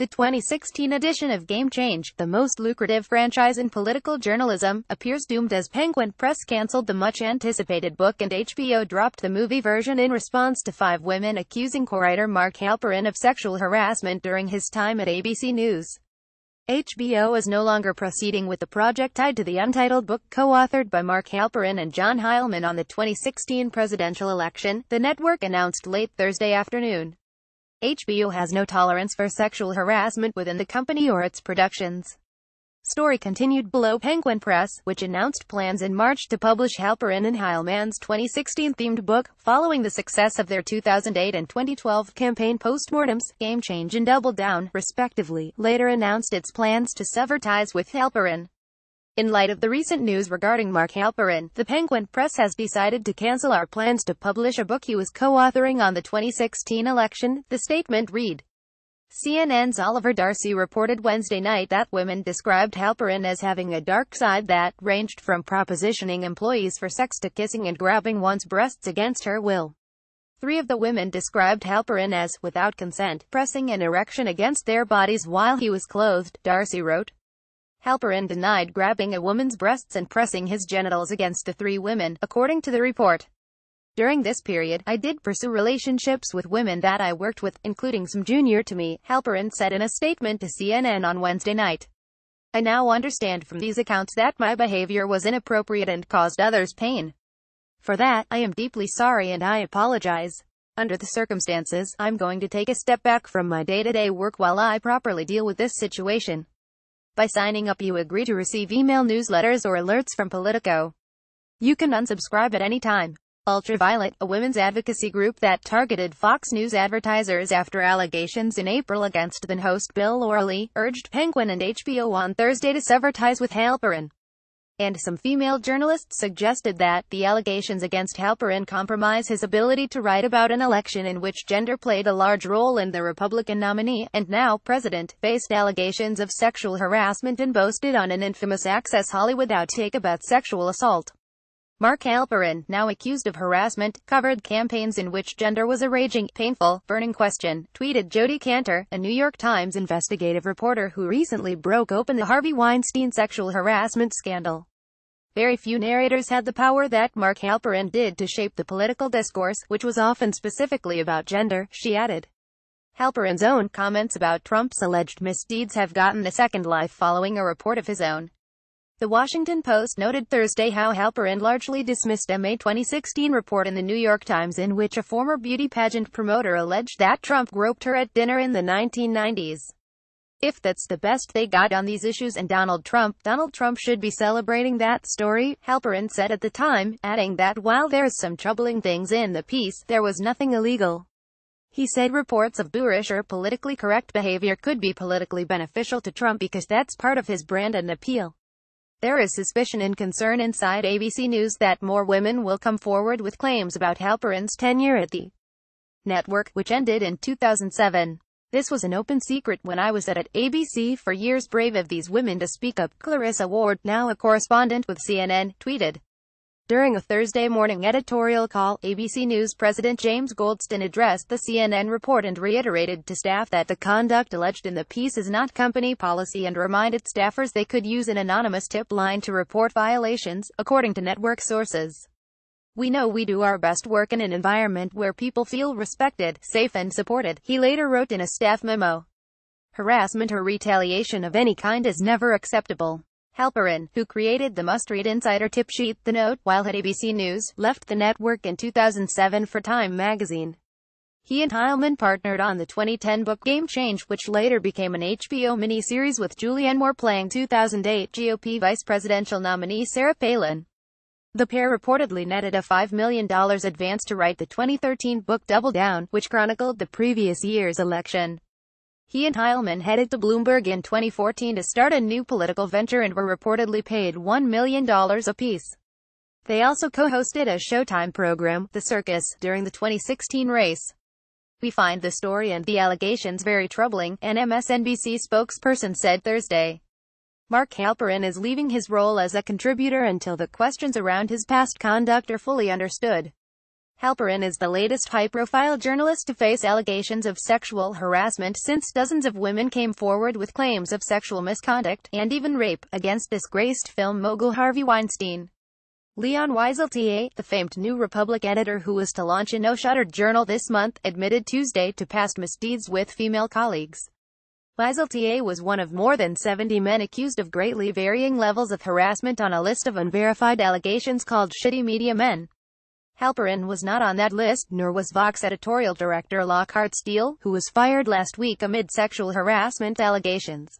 The 2016 edition of Game Change, the most lucrative franchise in political journalism, appears doomed as Penguin Press cancelled the much-anticipated book and HBO dropped the movie version in response to five women accusing co-writer Mark Halperin of sexual harassment during his time at ABC News. HBO is no longer proceeding with the project tied to the untitled book co-authored by Mark Halperin and John Heilemann on the 2016 presidential election, the network announced late Thursday afternoon. HBO has no tolerance for sexual harassment within the company or its productions. Story continued below Penguin Press, which announced plans in March to publish Halperin and Heilemann's 2016-themed book, following the success of their 2008 and 2012 campaign postmortems, Game Change and Double Down, respectively, later announced its plans to sever ties with Halperin. In light of the recent news regarding Mark Halperin, the Penguin Press has decided to cancel our plans to publish a book he was co-authoring on the 2016 election, the statement read. CNN's Oliver Darcy reported Wednesday night that women described Halperin as having a dark side that ranged from propositioning employees for sex to kissing and grabbing one's breasts against her will. Three of the women described Halperin as, without consent, pressing an erection against their bodies while he was clothed, Darcy wrote. Halperin denied grabbing a woman's breasts and pressing his genitals against the three women, according to the report. During this period, I did pursue relationships with women that I worked with, including some junior to me, Halperin said in a statement to CNN on Wednesday night. I now understand from these accounts that my behavior was inappropriate and caused others pain. For that, I am deeply sorry and I apologize. Under the circumstances, I'm going to take a step back from my day-to-day -day work while I properly deal with this situation. By signing up you agree to receive email newsletters or alerts from Politico. You can unsubscribe at any time. Ultraviolet, a women's advocacy group that targeted Fox News advertisers after allegations in April against then host Bill O'Reilly, urged Penguin and HBO on Thursday to sever ties with Halperin and some female journalists suggested that the allegations against Halperin compromise his ability to write about an election in which gender played a large role in the Republican nominee, and now president, faced allegations of sexual harassment and boasted on an infamous Access Hollywood outtake about sexual assault. Mark Halperin, now accused of harassment, covered campaigns in which gender was a raging, painful, burning question, tweeted Jodi Kantor, a New York Times investigative reporter who recently broke open the Harvey Weinstein sexual harassment scandal. Very few narrators had the power that Mark Halperin did to shape the political discourse, which was often specifically about gender, she added. Halperin's own comments about Trump's alleged misdeeds have gotten a second life following a report of his own. The Washington Post noted Thursday how Halperin largely dismissed a May 2016 report in the New York Times in which a former beauty pageant promoter alleged that Trump groped her at dinner in the 1990s. If that's the best they got on these issues and Donald Trump, Donald Trump should be celebrating that story, Halperin said at the time, adding that while there's some troubling things in the piece, there was nothing illegal. He said reports of boorish or politically correct behavior could be politically beneficial to Trump because that's part of his brand and appeal. There is suspicion and concern inside ABC News that more women will come forward with claims about Halperin's tenure at the network, which ended in 2007. This was an open secret when I was at, ABC for years brave of these women to speak up, Clarissa Ward, now a correspondent with CNN, tweeted. During a Thursday morning editorial call, ABC News President James Goldston addressed the CNN report and reiterated to staff that the conduct alleged in the piece is not company policy and reminded staffers they could use an anonymous tip line to report violations, according to network sources. We know we do our best work in an environment where people feel respected, safe and supported, he later wrote in a staff memo. Harassment or retaliation of any kind is never acceptable. Halperin, who created the must-read insider tip sheet The Note, while at ABC News, left the network in 2007 for Time magazine. He and Heilemann partnered on the 2010 book Game Change, which later became an HBO miniseries with Julianne Moore playing 2008 GOP vice presidential nominee Sarah Palin. The pair reportedly netted a $5 million advance to write the 2013 book Double Down, which chronicled the previous year's election. He and Heilemann headed to Bloomberg in 2014 to start a new political venture and were reportedly paid $1 million apiece. They also co-hosted a Showtime program, The Circus, during the 2016 race. We find the story and the allegations very troubling, an MSNBC spokesperson said Thursday. Mark Halperin is leaving his role as a contributor until the questions around his past conduct are fully understood. Halperin is the latest high-profile journalist to face allegations of sexual harassment since dozens of women came forward with claims of sexual misconduct, and even rape, against disgraced film mogul Harvey Weinstein. Leon Wieseltier, the famed New Republic editor who was to launch a no-shuttered journal this month, admitted Tuesday to past misdeeds with female colleagues. Wieseltier was one of more than 70 men accused of greatly varying levels of harassment on a list of unverified allegations called Shitty Media Men. Halperin was not on that list, nor was Vox editorial director Lockhart Steele, who was fired last week amid sexual harassment allegations.